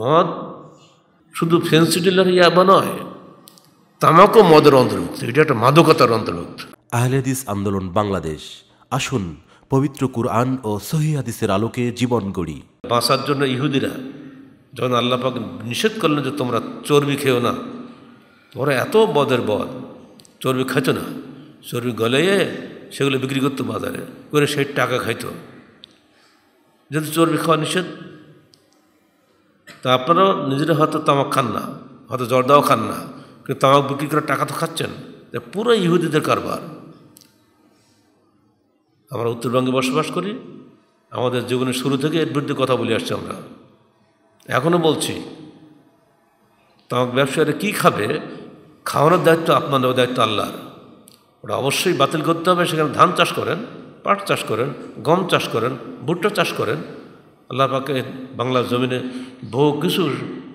মদ? শুধু fancy dealer ইয়াবা নয় তামাকও মদের অন্তর্ভুক্ত। এটা একটা মাদকতার অন্তর্ভুক্ত। আহলেদিস আন্দোলন বাংলাদেশ। আসুন পবিত্র কুরআন ও সহি হাদিসের আলোকে জীবন গড়ি। বাঁচার জন্য ইহুদিরা যখন আল্লাহ পাক নিষেধ করলেন যে তোমরা চর্বি খেও না তোমরা এত বদের বদ চর্বি খাইতো না। চর্বি গলাইয়ে সেগুলো বিক্রি করতো বাজারে করে সেই টাকা খাইত। যেহেতু চর্বি খাওয়া নিষেধ তা আপনারাও নিজেরা হয়তো তামাক খান না, হয়তো জর্দাও খান না, কিন্তু তামাক বিক্রি করে টাকা তো খাচ্ছেন। পুরো ইহুদিদের কারবার। আমরা উত্তরবঙ্গে বসবাস করি, আমাদের জীবনের শুরু থেকে এর বিরুদ্ধে কথা বলে আসছি আমরা। এখনও বলছি, তামাক ব্যবসায়ীরা কী খাবে? খাওয়ানোর দায়িত্ব আপনাদের দায়িত্ব আল্লাহর। ওটা অবশ্যই বাতিল করতে হবে, সেখানে ধান চাষ করেন, পাট চাষ করেন, গম চাষ করেন, ভুট্টা চাষ করেন। আল্লাহ পাকে বাংলার জমিনে বহু কিছু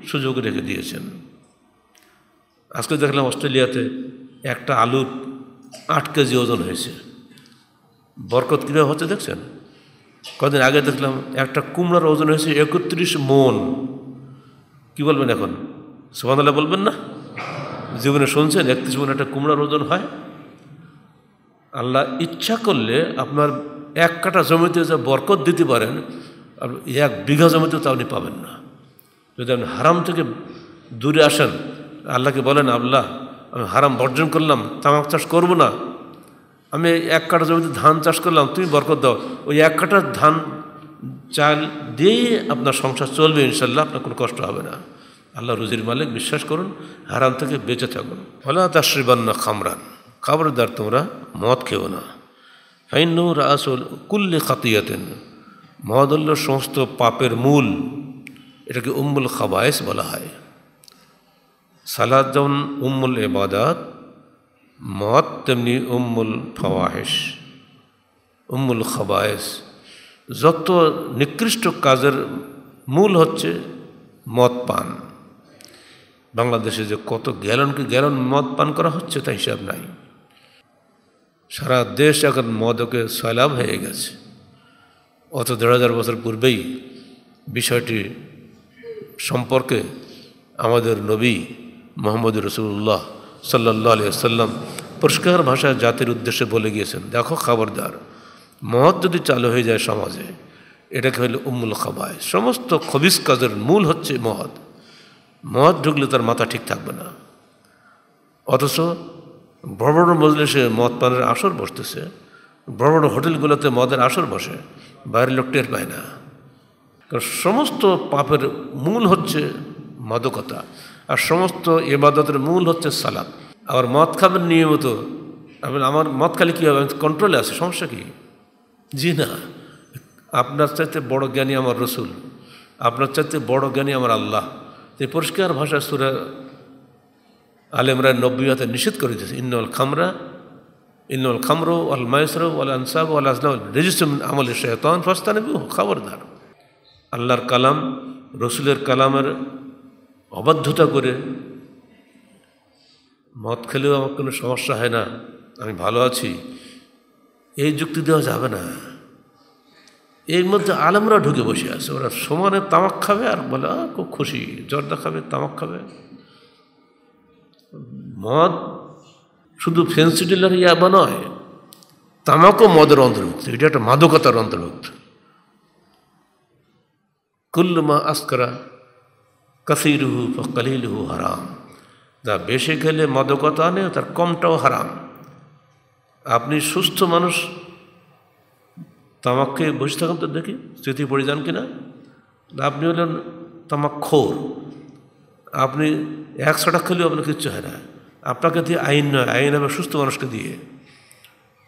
সুযোগ রেখে দিয়েছেন। আজকে দেখলাম অস্ট্রেলিয়াতে একটা আলুর আট কেজি ওজন হয়েছে। বরকত কীভাবে হচ্ছে দেখছেন? কদিন আগে দেখলাম একটা কুমড়ার ওজন হয়েছে একত্রিশ মন। কি বলবেন এখন? সুবাদাল্লাহ বলবেন না? জীবনে শুনছেন, একত্রিশ মন একটা কুমড়ার ওজন হয়? আল্লাহ ইচ্ছা করলে আপনার এক কাটা জমিতে যা বরকত দিতে পারেন, আর এক বিঘা জমিতে তা আপনি পাবেন না। যদি আপনি হারাম থেকে দূরে আসেন, আল্লাহকে বলেন, আল্লাহ, আমি হারাম বর্জন করলাম, তামাক চাষ করব না। আমি এক কাটা জমিতে ধান চাষ করলাম, তুমি বরকত দাও। ওই এক কাটা ধান চাল দিয়েই আপনার সংসার চলবে ইনশাল্লাহ আপনার কোনো কষ্ট হবে না। আল্লাহ রুজির মালিক, বিশ্বাস করুন, হারাম থেকে বেঁচে থাকুন। ফলা তাশ্রীবান্না খামরান খাবারদার তোমরা মদ খেও না। ফাইন্নু রাসুল কুল্লে খাতিয়াতেন, মদ হল সমস্ত পাপের মূল। এটাকে উম্মুল খাবায়েস বলা হয়। সালাদ যেমন উম্মুল এবাদাত মদ তেমনি উম্মুল ফওয়াহেস উম্মুল খাবায়েস। যত নিকৃষ্ট কাজের মূল হচ্ছে মদ পান। বাংলাদেশে যে কত গ্যালনকে গ্যালন মদ পান করা হচ্ছে তা হিসাব নাই। সারা দেশ এখন মদকে সয়লাভ হয়ে গেছে। অত দেড় হাজার বছর পূর্বেই বিষয়টি সম্পর্কে আমাদের নবী মোহাম্মদ রসুল্লাহ সাল্লাহ আলিয়া সাল্লাম পরিষ্কার ভাষায় জাতির উদ্দেশ্যে বলে গিয়েছেন, দেখো খবরদার মদ যদি চালু হয়ে যায় সমাজে, এটাকে হইলে উম্মুল খাবায় সমস্ত খবিস কাজের মূল হচ্ছে মদ মদ ঢুকলে তার মাথা ঠিক থাকবে না। অথচ বড় বড় মজলিসে মদ পানের আসর বসতেছে, বড় বড় হোটেলগুলোতে মদের আসর বসে, বাইরের লোক টের পায় না। সমস্ত পাপের মূল হচ্ছে মাদকতা, আর সমস্ত এবাদতের মূল হচ্ছে সালাদ আবার মদ খাবেন নিয়মিত আমার মদ খালি কী হবে? কন্ট্রোলে আছে, সমস্যা কি? জি না। আপনার চাইতে বড় জ্ঞানী আমার রসুল, আপনার চাইতে বড় জ্ঞানী আমার আল্লাহ। এই পরিষ্কার ভাষা সুরা আলেমরা নব্বইয়াতে নিষেধ করে দিয়েছে, ইন্নল খামরা, ইন্নল খামরো আল মায়সরো আল আনসাব আল আজলাম রেজিস্ট্রেম আমল শেতন ফস্তানে খবরদার। আল্লাহর কালাম, রসুলের কালামের অবাধ্যতা করে মদ খেলেও আমার কোনো সমস্যা হয় না, আমি ভালো আছি। এই যুক্তি দেওয়া যাবে না। এর মধ্যে আলমরা ঢুকে বসে আছে, ওরা সমানে তামাক খাবে আর বলে খুব খুশি, জর্দা খাবে, তামাক খাবে। মদ শুধু ফেন্সি ডিলার ইয়াবা নয়, তামাকও মদের অন্তর্ভুক্ত, এটা একটা মাদকতার অন্তর্ভুক্ত। কুল্লুমা আসকারা কাসিরুহু কালিলুহু হারাম। যা বেশি খেলে মাদকতা আনে, তার কমটাও হারাম। আপনি সুস্থ মানুষ, তামাককে বসে থাকুন তো দেখি, স্মৃতি পড়ে যান কিনা? আপনি হলেন তামাক খোর আপনি একশোটা খেলেও আপনার কিচ্ছু হয় না। আপনাকে দিয়ে আইন নয়, আইন হবে সুস্থ মানুষকে দিয়ে।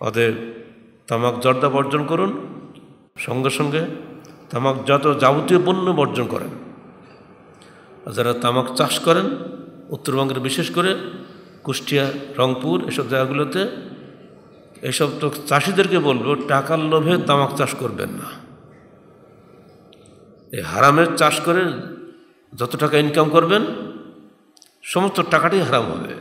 অতএব তামাক জর্দা বর্জন করুন, সঙ্গে সঙ্গে তামাক যত যাবতীয় পণ্য বর্জন করেন যারা তামাক চাষ করেন, উত্তরবঙ্গের বিশেষ করে কুষ্টিয়া, রংপুর, এসব জায়গাগুলোতে এসব তো চাষিদেরকে বলব, টাকার লোভে তামাক চাষ করবেন না। এই হারামের চাষ করে যত টাকা ইনকাম করবেন, সমস্ত টাকাটাই হারাম হবে।